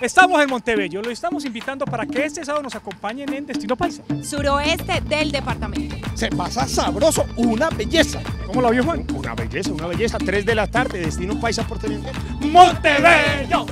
Estamos en Montebello, lo estamos invitando para que este sábado nos acompañen en Destino Paisa. Suroeste del departamento. Se pasa sabroso, una belleza. ¿Cómo la vio Juan? Una belleza, una belleza. 3 de la tarde, Destino Paisa por Telemundo. Montebello.